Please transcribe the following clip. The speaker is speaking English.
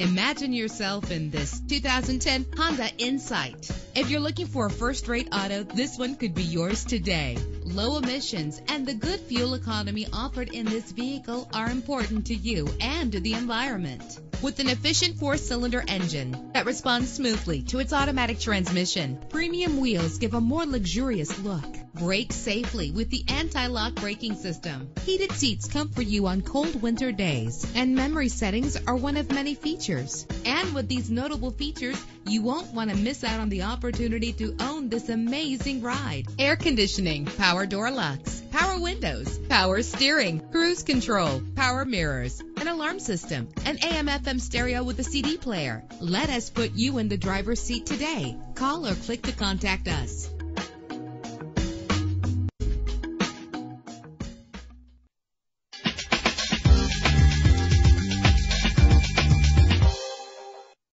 Imagine yourself in this 2010 Honda Insight. If you're looking for a first-rate auto, this one could be yours today. Low emissions and the good fuel economy offered in this vehicle are important to you and to the environment. With an efficient four-cylinder engine that responds smoothly to its automatic transmission, premium wheels give a more luxurious look. Brake safely with the anti-lock braking system. Heated seats comfort you on cold winter days, and memory settings are one of many features. And with these notable features, you won't want to miss out on the opportunity to own this amazing ride. Air conditioning, power door locks, power windows, power steering, cruise control, power mirrors, an alarm system, an AM FM stereo with a CD player. Let us put you in the driver's seat today. Call or click to contact us.